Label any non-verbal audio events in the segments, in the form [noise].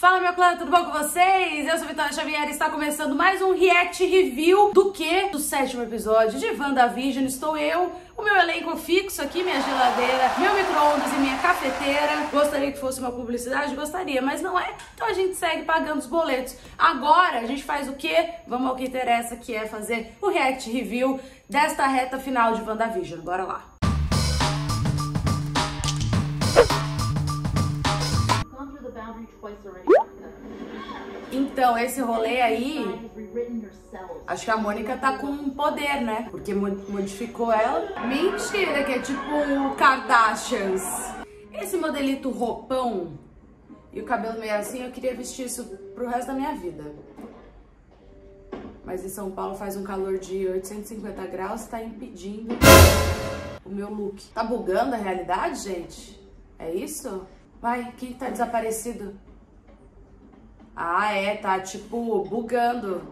Fala meu clã, tudo bom com vocês? Eu sou Vitória Xavier e está começando mais um react review do que? Do sétimo episódio de WandaVision. Estou eu, o meu elenco fixo aqui, minha geladeira, meu micro-ondas e minha cafeteira. Gostaria que fosse uma publicidade? Gostaria, mas não é. Então a gente segue pagando os boletos. Agora a gente faz o quê? Vamos ao que interessa, que é fazer o react review desta reta final de WandaVision. Bora lá. Então, esse rolê aí. Acho que a Mônica tá com poder, né? Porque mo- modificou ela. Mentira, que é tipo o Kardashians. Esse modelito roupão e o cabelo meio assim, eu queria vestir isso pro resto da minha vida. Mas em São Paulo faz um calor de 850 graus, tá impedindo o meu look. Tá bugando a realidade, gente? É isso? Vai, quem tá desaparecido? Ah, é, tá tipo bugando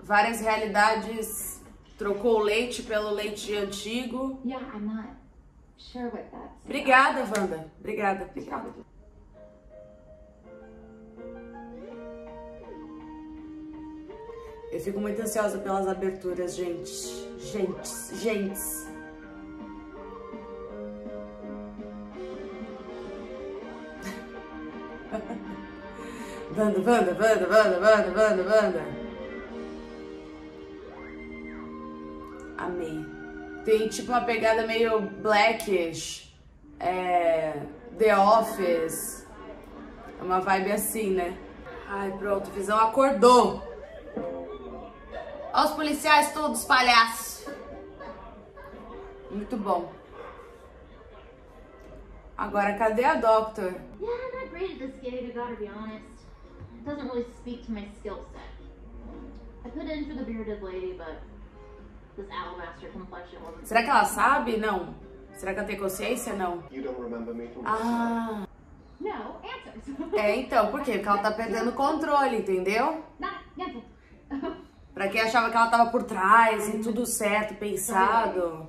várias realidades. Trocou o leite pelo leite antigo. Yeah, I'm not sure what that's. Obrigada, Wanda. Obrigada, obrigada. Eu fico muito ansiosa pelas aberturas, gente. Gente, gente. Wanda, Wanda, Wanda, Wanda, Wanda, Wanda, Wanda. Amei. Tem tipo uma pegada meio blackish, é, The Office, é uma vibe assim, né? Ai, pronto, Visão acordou. Olha os policiais todos, palhaços. Muito bom. Agora, cadê a Doctor? At this gig, I gotta be honest. It doesn't really speak to my skill set. I put in for the bearded lady, but this alabaster complexion wasn't. Será que ela sabe? Não. Será que ela tem consciência? Não. You don't remember me from Ah, No, answers. [laughs] é então, por quê? Porque ela tá perdendo o controle, entendeu? [laughs] Pra quem achava que ela tava por trás e tudo certo, pensado.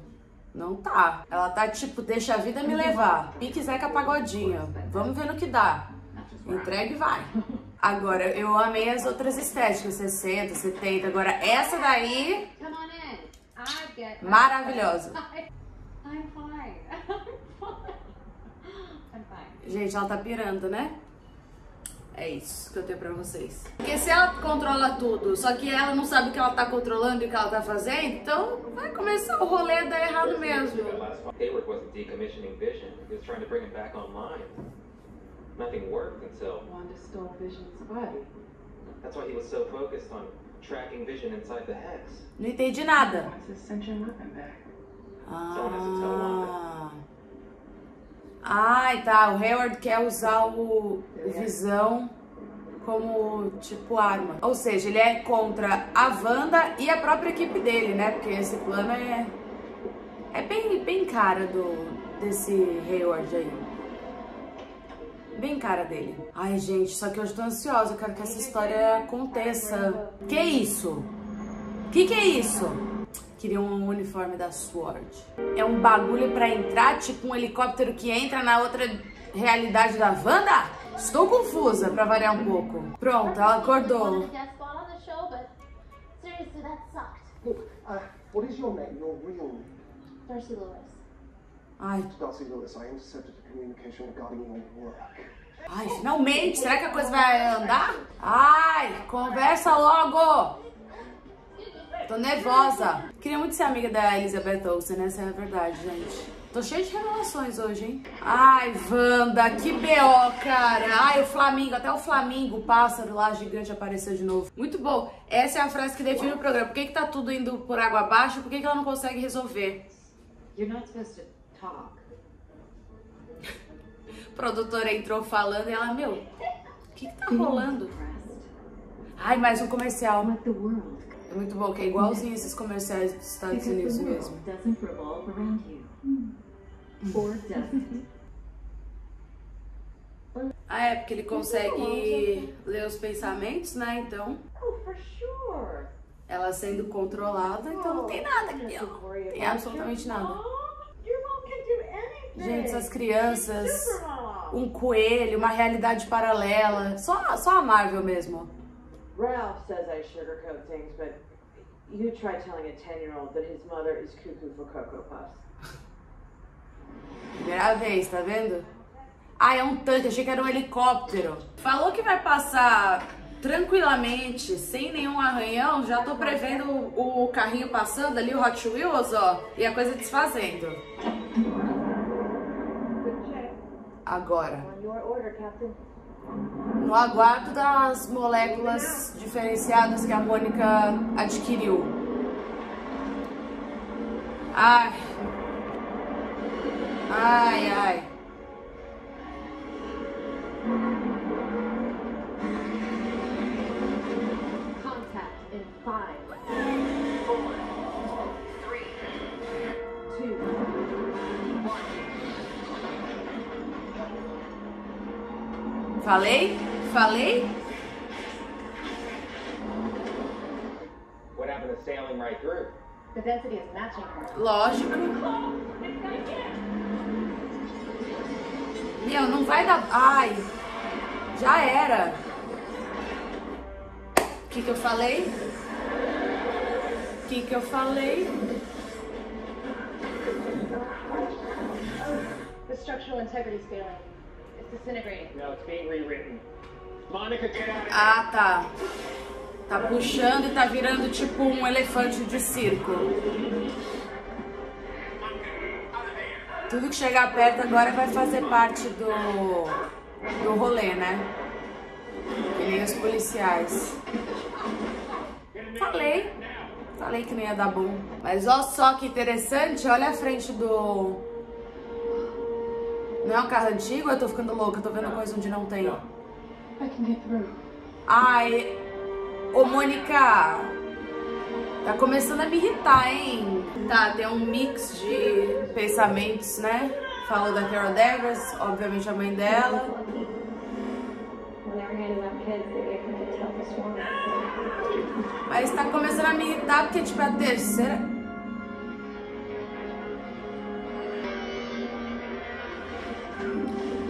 Não tá. Ela tá tipo, deixa a vida me levar. Pique Zeca Pagodinho. Vamos ver no que dá. Entrega e vai. Agora, eu amei as outras estéticas, 60, 70. Agora, essa daí, maravilhosa. [laughs] [laughs] Gente, ela tá pirando, né? É isso que eu tenho pra vocês. Porque se ela controla tudo, só que ela não sabe o que ela tá controlando e o que ela tá fazendo, então vai começar o rolê a dar errado mesmo. Hayward wasn't decommissioning Vision. He was trying to bring him back online. Nothing worked until. Wanda stole Vision's body. That's why he was so focused on tracking Vision inside the Hex. Não entendi nada. Ah. Ai, tá. O Hayward quer usar o, o Visão como, tipo, arma. Ou seja, ele é contra a Wanda e a própria equipe dele, né? Porque esse plano é... É bem, bem cara do, desse Hayward aí. Bem cara dele. Ai, gente, só que eu estou ansiosa. Eu quero que essa história aconteça. Que isso? Que que é isso? Queria um uniforme da SWORD. É um bagulho pra entrar, tipo um helicóptero que entra na outra realidade da Wanda? Estou confusa, pra variar um pouco. Pronto, ela acordou. Look, uh, what is your name? Your real Darcy Lewis. Ai, Darcy Lewis. I intercepted a communication regarding your work. ai, finalmente! Será que a coisa vai andar? Ai, conversa logo! Tô nervosa. Queria muito ser amiga da Elizabeth Olsen, essa é a verdade, gente. Tô cheia de revelações hoje, hein? Ai, Wanda, que B.O., cara. Ai, o Flamingo, até o Flamingo, o pássaro lá gigante apareceu de novo. Muito bom. Essa é a frase que define o programa. Por que, que tá tudo indo por água abaixo? Por que, que ela não consegue resolver? You're not supposed to talk. A [laughs] produtora entrou falando e ela, meu, o que, que tá rolando? Ai, mais um comercial. Let the world. É muito bom, que é igualzinho esses comerciais dos Estados Because Unidos mesmo. it? [laughs] Ah, é, porque ele consegue ler os pensamentos, né? Então, Oh, for sure. ela sendo controlada, então não tem nada aqui, ó. Tem absolutamente nada. Mom, your mom can do anything. Gente, essas crianças. Um coelho, uma realidade paralela. Só, só a Marvel mesmo. Ralph says I sugarcoat things, but you try telling a 10 year old that his mother is cuckoo for Cocoa Puffs. Primeira vez, tá vendo? Ah, é um tanque, achei que era um helicóptero. Falou que vai passar tranquilamente, sem nenhum arranhão. Já tô prevendo o, o carrinho passando ali, o Hot Wheels, ó, e a coisa desfazendo. Agora, No aguardo das moléculas diferenciadas que a Mônica adquiriu. Ai. Ai, ai. Falei? Falei? What happened to sailing right through? the density is matching her. Lógico. Meu, não vai dar. Ai, já era. O que, que eu falei? O que, que eu falei? The structural integrity is failing. It's disintegrating. No, it's being rewritten. Monica, get out of here. Ah, tá. Tá puxando e tá virando tipo um elefante de circo. Tudo que chegar perto agora vai fazer parte do, do rolê, né? Que nem os policiais. Falei. Falei que não ia dar bom. Mas olha só que interessante, olha a frente do. Não é um carro antigo? Eu tô ficando louca, tô vendo coisa onde não tem. Ai, ô Mônica, tá começando a me irritar, hein? Tá, tem um mix de pensamentos, né? Falou da Carol Danvers, obviamente a mãe dela. Mas tá começando a me irritar porque, tipo, é a terceira.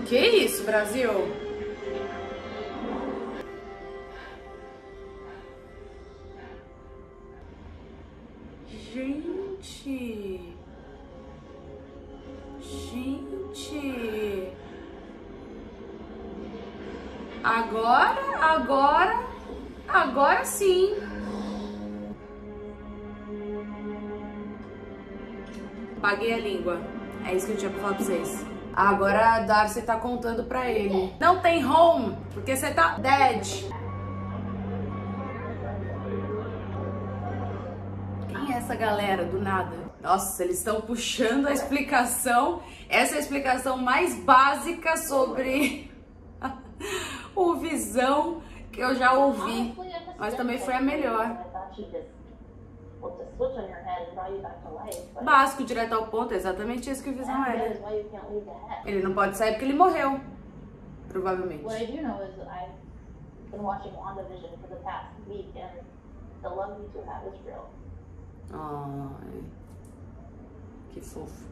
Que isso, Brasil? Gente. Gente. Agora, agora, agora sim. Paguei a língua. É isso que eu tinha pra falar pra vocês. Agora a Darcy tá contando pra ele. Não tem home, porque você tá dead. Quem é essa galera do nada? Nossa, eles estão puxando a explicação. Essa é a explicação mais básica sobre [laughs] o Visão que eu já ouvi. Mas também foi a melhor. Básico, direto ao ponto, é exatamente isso que o Visão era. leave the head. Ele não pode sair porque ele morreu. Provavelmente. What I do know is that I've been watching WandaVision for the past week, and the love you two have is real. Ai, que fofo.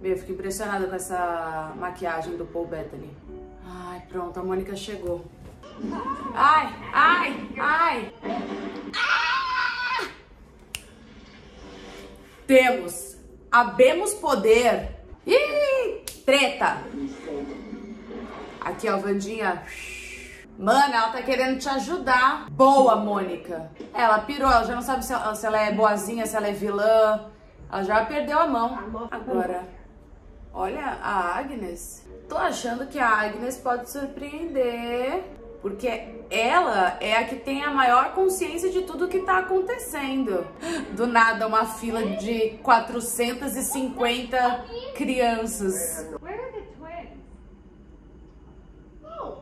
Meu, eu fico impressionada com essa maquiagem do Paul Bettany. Ai, pronto, a Mônica chegou. Ai, ai, ai. Ah! Temos. Habemos poder. Ih, treta. Aqui, ó, Vandinha. Mano, ela tá querendo te ajudar. Boa, Mônica. Ela pirou, ela já não sabe se ela, se ela é boazinha, se ela é vilã. Ela já perdeu a mão. Agora, olha a Agnes. Tô achando que a Agnes pode surpreender. Porque ela é a que tem a maior consciência de tudo que tá acontecendo. Do nada, uma fila de 450 crianças. Oh,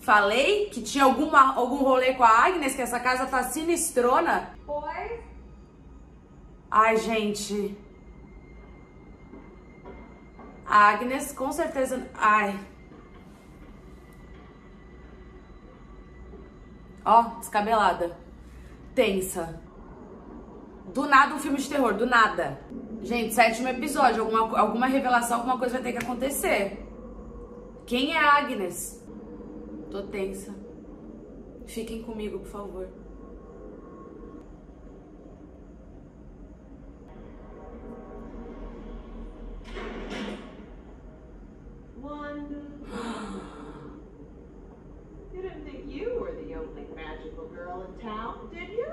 Falei que tinha alguma, algum rolê com a Agnes, que essa casa tá sinistrona. Ai, gente. A Agnes com certeza. Ai. Ó, descabelada. Tensa. Do nada um filme de terror, do nada. Gente, sétimo episódio, alguma, alguma revelação, alguma coisa vai ter que acontecer. Quem é Agnes? Tô tensa. Fiquem comigo, por favor. Only magical girl in town, did you?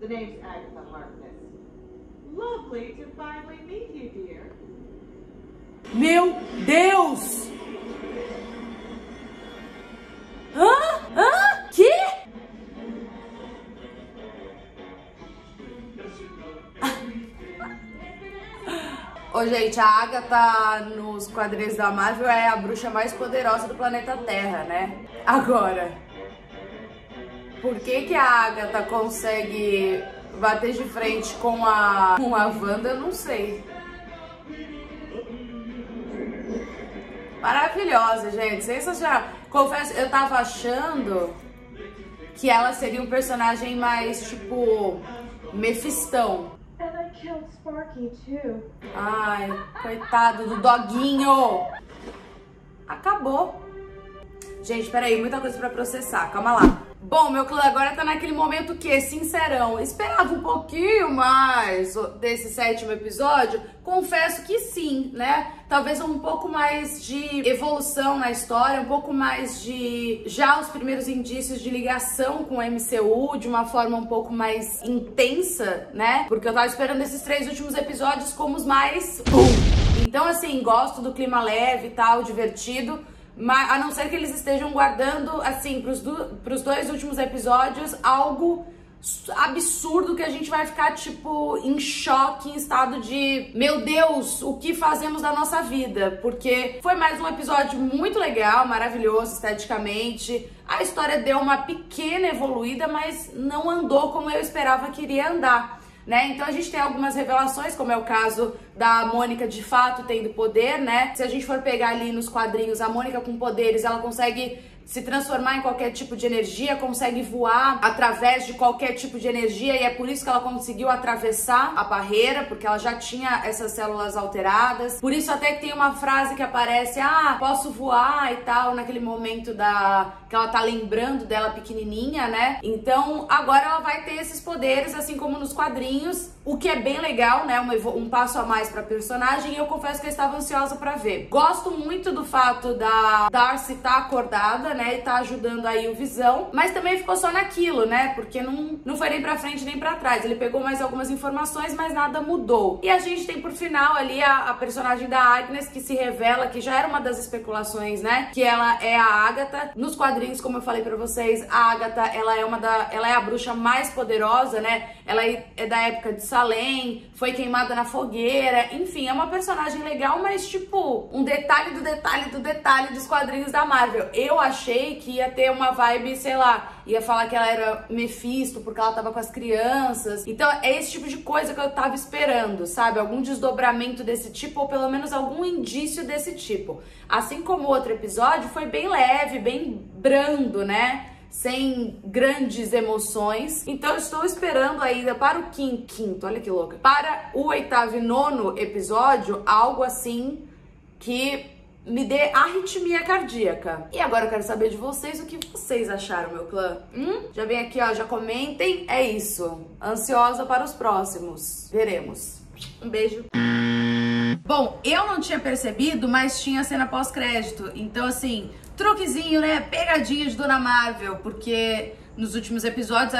The name's Agatha Harkness. Lovely to finally meet you, dear. Meu Deus! Ô, gente, a Agatha nos quadrinhos da Marvel é a bruxa mais poderosa do planeta Terra, né? Agora, por que que a Agatha consegue bater de frente com a, com a Wanda, eu não sei. Maravilhosa, gente. Sensacional. Confesso, eu tava achando que ela seria um personagem mais, tipo, mefistão. Killed Sparky too. Ai, coitado do doguinho. Acabou. Gente, peraí, muita coisa pra processar. Calma lá. Bom, meu clã agora tá naquele momento que, sincerão, esperava um pouquinho mais desse sétimo episódio. Confesso que sim, né? Talvez um pouco mais de evolução na história, um pouco mais de já os primeiros indícios de ligação com o MCU de uma forma um pouco mais intensa, né? Porque eu tava esperando esses três últimos episódios como os mais. Então, assim, gosto do clima leve e tal, divertido. Mas, a não ser que eles estejam guardando, assim, pros, do, pros dois últimos episódios, algo absurdo que a gente vai ficar, tipo, em choque, em estado de meu Deus, o que fazemos da nossa vida? Porque foi mais um episódio muito legal, maravilhoso esteticamente. A história deu uma pequena evoluída, mas não andou como eu esperava que iria andar né? Então a gente tem algumas revelações, como é o caso da Mônica de fato tendo poder, né? Se a gente for pegar ali nos quadrinhos, a Mônica com poderes, ela consegue se transformar em qualquer tipo de energia, consegue voar através de qualquer tipo de energia e é por isso que ela conseguiu atravessar a barreira, porque ela já tinha essas células alteradas. Por isso até que tem uma frase que aparece: "Ah, posso voar" e tal, naquele momento da que ela tá lembrando dela pequenininha, né? Então, agora ela vai ter esses poderes assim como nos quadrinhos, o que é bem legal, né? Um, um passo a mais pra personagem e eu confesso que eu estava ansiosa para ver. Gosto muito do fato da Darcy estar tá acordada, né? E tá ajudando aí o Visão, mas também ficou só naquilo, né? Porque não, não foi nem pra frente nem pra trás. Ele pegou mais algumas informações, mas nada mudou. E a gente tem por final ali a, a personagem da Agnes que se revela que já era uma das especulações, né? Que ela é a Agatha. Nos quadrinhos, como eu falei para vocês, a Agatha, ela é uma da, ela é a bruxa mais poderosa, né? Ela é, é da época de Salem, foi queimada na fogueira, enfim, é uma personagem legal, mas tipo, um detalhe do detalhe do detalhe dos quadrinhos da Marvel. Eu achei que ia ter uma vibe, sei lá, ia falar que ela era Mephisto porque ela tava com as crianças. Então, é esse tipo de coisa que eu tava esperando, sabe? Algum desdobramento desse tipo ou pelo menos algum indício desse tipo. Assim como o outro episódio foi bem leve, bem brando, né? sem grandes emoções. Então estou esperando ainda para o quinto, quinto, olha que louca, para o oitavo e nono episódio, algo assim que me dê arritmia cardíaca. E agora eu quero saber de vocês o que vocês acharam, meu clã. Hum? Já vem aqui, ó, já comentem. É isso. Ansiosa para os próximos. Veremos. Um beijo. Bom, eu não tinha percebido, mas tinha cena pós-crédito. Então, assim, truquezinho, né? Pegadinha de Dona Marvel, porque nos últimos episódios,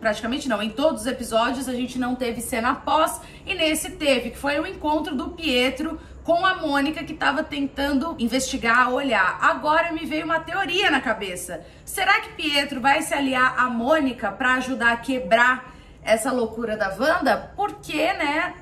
praticamente não, em todos os episódios a gente não teve cena pós e nesse teve, que foi o encontro do Pietro com a Mônica que estava tentando investigar, olhar. Agora me veio uma teoria na cabeça. Será que Pietro vai se aliar à Mônica para ajudar a quebrar essa loucura da Wanda? Porque, né,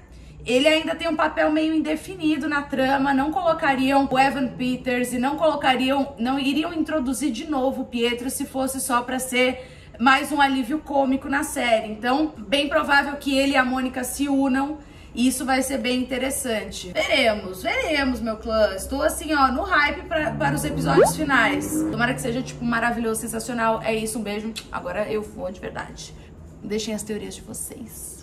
ele ainda tem um papel meio indefinido na trama, não colocariam o Evan Peters e não colocariam, não iriam introduzir de novo o Pietro se fosse só para ser mais um alívio cômico na série. Então, bem provável que ele e a Mônica se unam Isso vai ser bem interessante. Veremos, veremos, meu clã. Estou assim, ó, no hype pra, para os episódios finais. Tomara que seja, tipo, maravilhoso, sensacional. É isso, um beijo. Agora eu vou de verdade. Deixem as teorias de vocês.